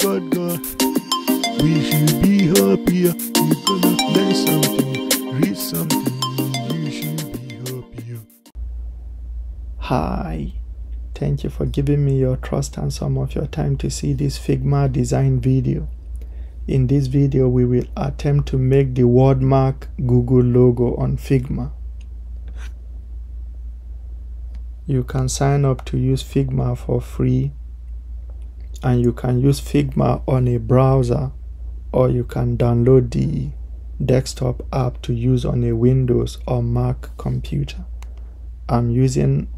got God. We should be happier. We're gonna learn something, read something. You should be happier. Hi. Thank you for giving me your trust and some of your time to see this Figma design video. In this video, we will attempt to make the wordmark Google logo on Figma. You can sign up to use Figma for free and you can use Figma on a browser or you can download the desktop app to use on a Windows or Mac computer. I'm using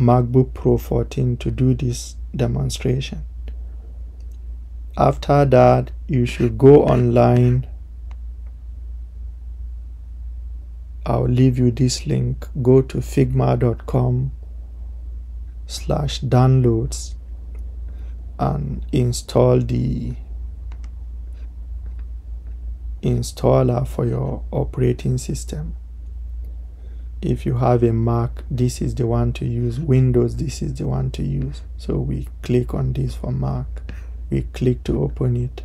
MacBook Pro 14 to do this demonstration. After that, you should go online. I'll leave you this link. Go to figma.com slash downloads and install the installer for your operating system if you have a Mac, this is the one to use. Windows, this is the one to use. So we click on this for Mac. We click to open it.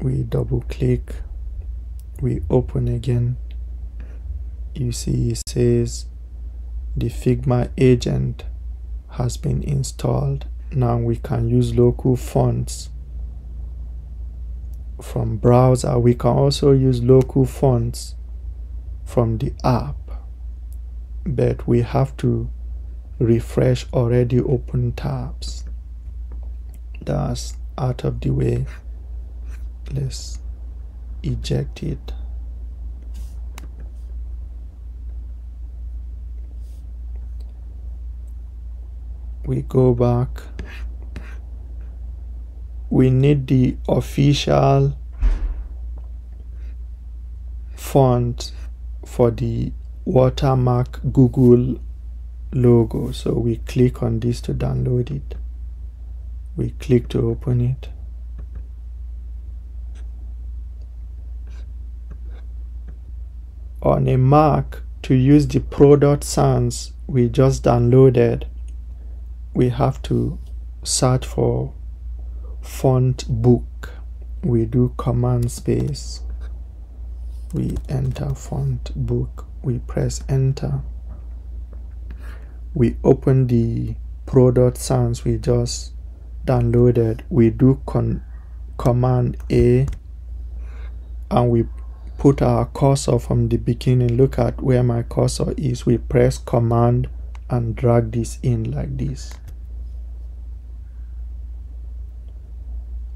We double click. We open again. You see it says the Figma agent has been installed. Now we can use local fonts from browser. We can also use local fonts from the app but we have to refresh already open tabs that's out of the way let's eject it we go back we need the official font for the wordmark Google logo. So we click on this to download it. We click to open it. On a Mac, to use the product sans we just downloaded, we have to search for font book. We do command space. We enter font book. We press enter. We open the product sans we just downloaded. We do con command a and we put our cursor from the beginning. Look at where my cursor is. We press command and drag this in like this.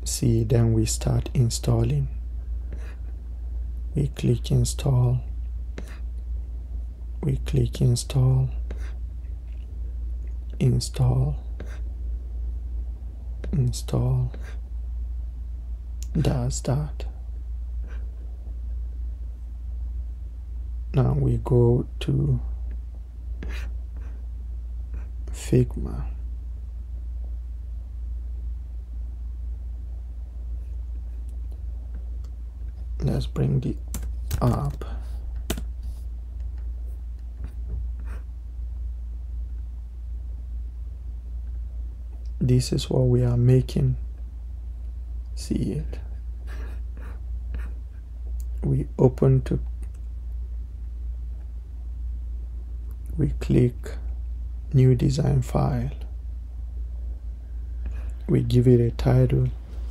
See then we start installing. We click install. We click install. Install. Install. Does that now we go to Figma. Let's bring the up this is what we are making. See it. We open to we click new design file. We give it a title.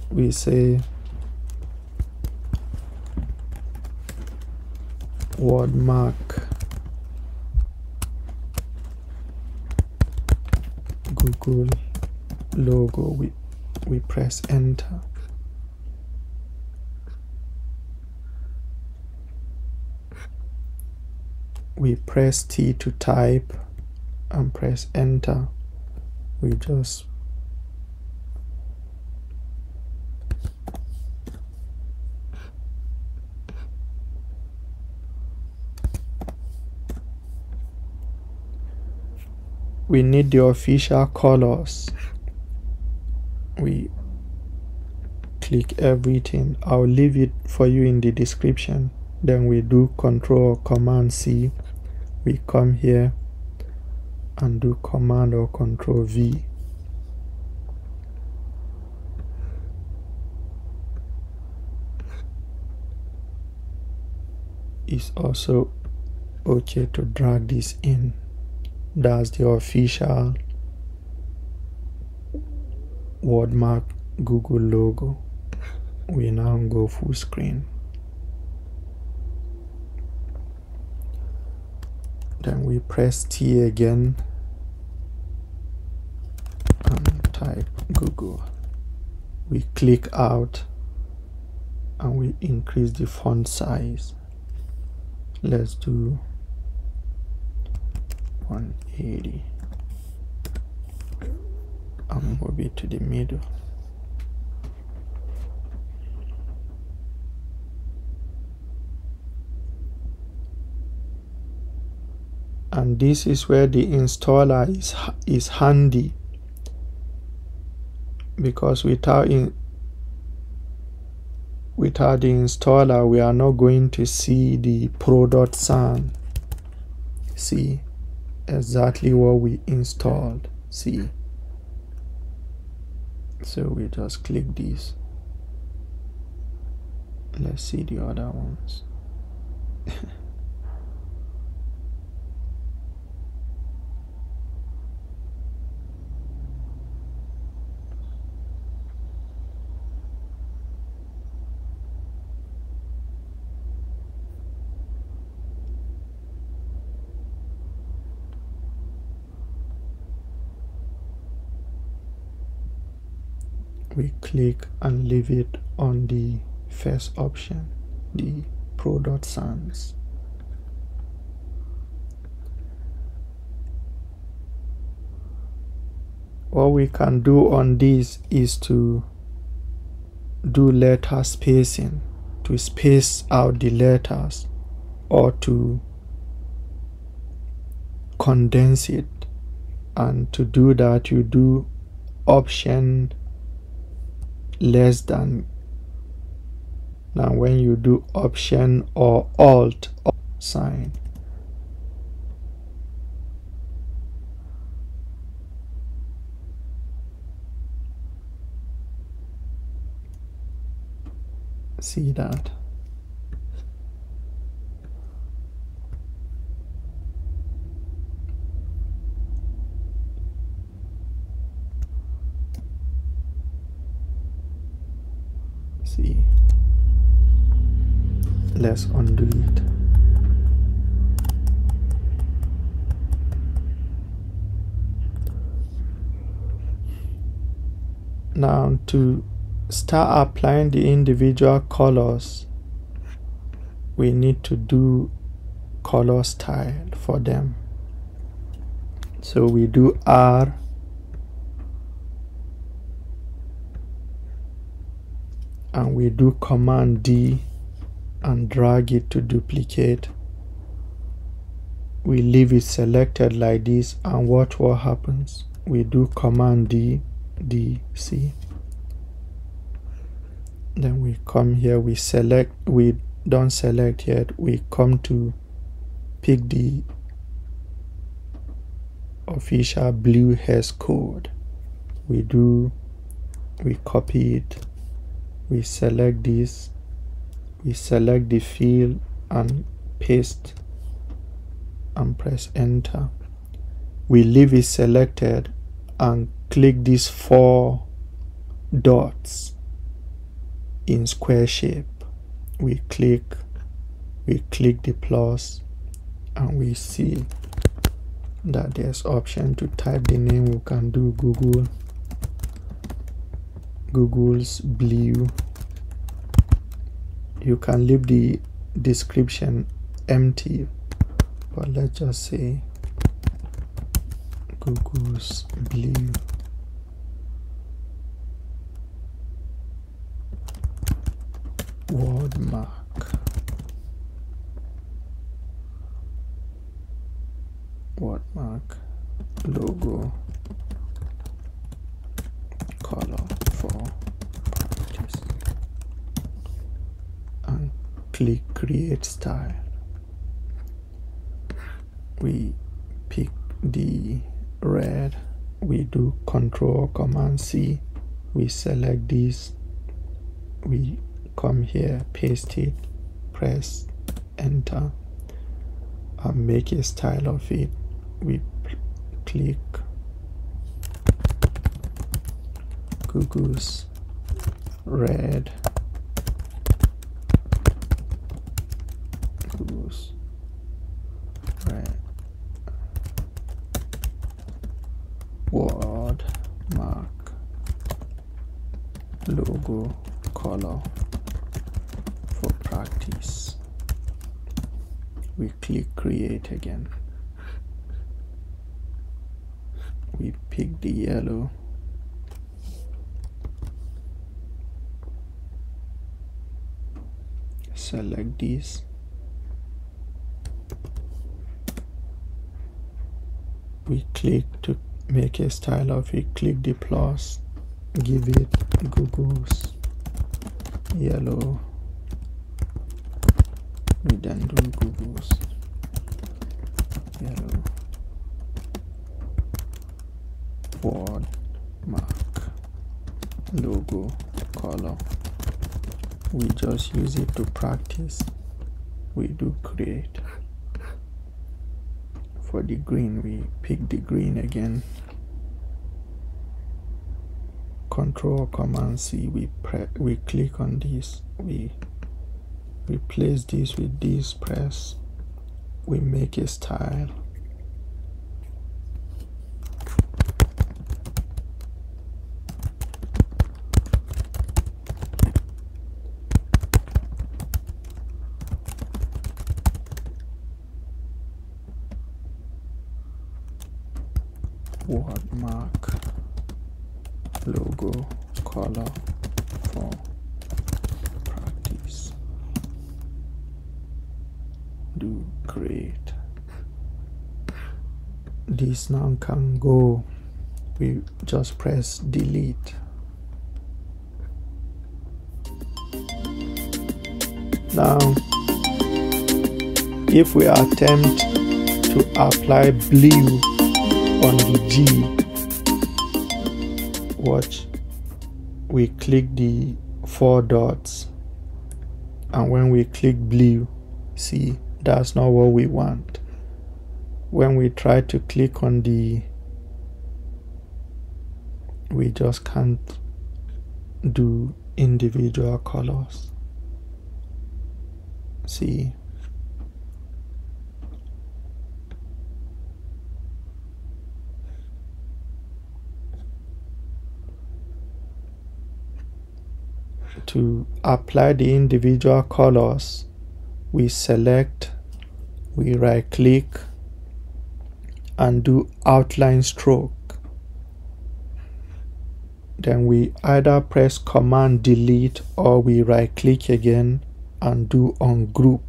We say wordmark google logo. We we press enter we press T to type and press enter. We just we need the official colors. We click everything. I'll leave it for you in the description. Then we do control command c we come here and do command or control V. Is also okay to drag this in. That's the official wordmark google logo. We now go full screen then we press T again. And type Google. We click out and we increase the font size. Let's do 180 and move it to the middle and this is where the installer is is handy. Because without in without the installer we are not going to see the product sans. See exactly what we installed. See. So we just click this. Let's see the other ones we click and leave it on the first option the product sans what we can do on this is to do letter spacing to space out the letters or to condense it. And to do that you do option less than now when you do option or alt sign. See that see let's undo it now to start applying the individual colors. We need to do color style for them. So we do R. And we do command D and drag it to duplicate. We leave it selected like this. And watch what happens? We do command D D C. Then we come here we select we don't select yet we come to pick the official blue hex code. We do we copy it we select this we select the field and paste and press enter. We leave it selected and click these four dots in square shape. We click we click the plus and we see that there's option to type the name. We can do google google's blue. You can leave the description empty but let's just say google's blue wordmark wordmark logo. Color for practice and click create style. We pick the red. We do control command C. We select this. We come here paste it press enter make a style of it. We click Google's red Google's red word mark logo color for practice. We click create again. We pick the yellow. Select this. We click to make a style of it. Click the plus. Give it google's yellow do google's yellow. Word mark. Logo color we just use it to practice. We do create. For the green we pick the green again. Control command C. We pre we click on this. We replace this with this press. We make a style word mark logo color for practice do create this now can go. We just press delete. Now if we attempt to apply blue on the G watch we click the four dots. And when we click blue see that's not what we want. When we try to click on the we just can't do individual colors. See? To apply the individual colors we select we right click and do outline stroke. Then we either press command delete or we right click again and do ungroup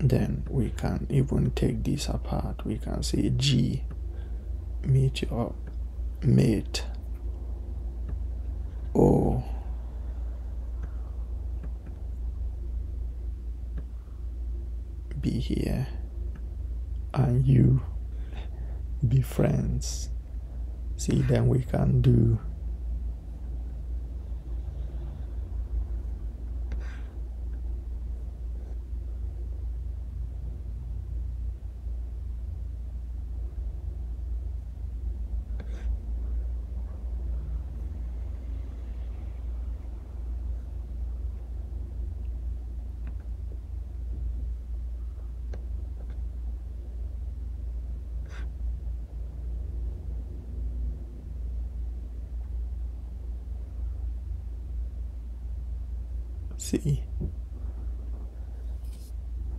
then we can even take this apart. We can say G meet your mate. O be here and you be friends. See then we can do see.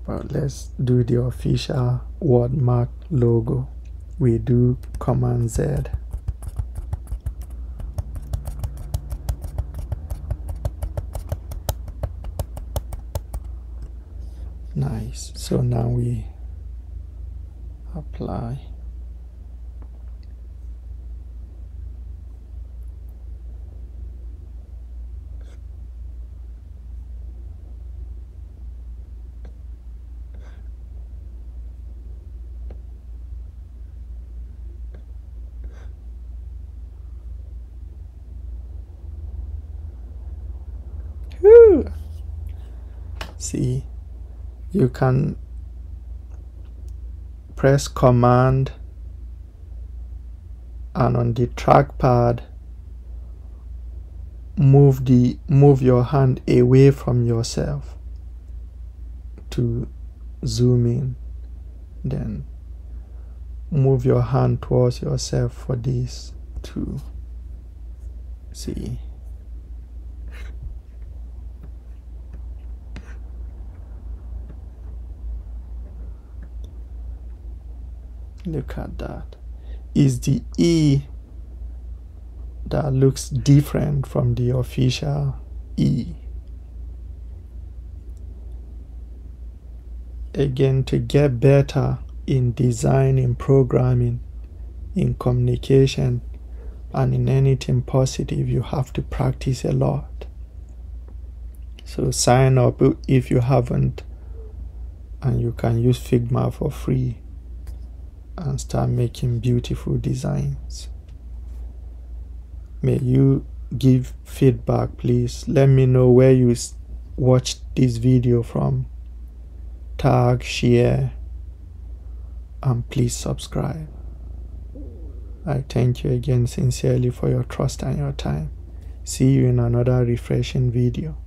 But let's do the official wordmark logo. We do command Z. Nice. So now we apply see you can press command and on the trackpad move the move your hand away from yourself to zoom in. Then move your hand towards yourself for this to see look at that is the E that looks different from the official E. Again, to get better in design, in programming, in communication, and in anything positive, you have to practice a lot. So sign up if you haven't, and you can use Figma for free and start making beautiful designs. May you give feedback, please. Let me know where you watched this video from. Tag, share, and please subscribe. I thank you again sincerely for your trust and your time. See you in another refreshing video.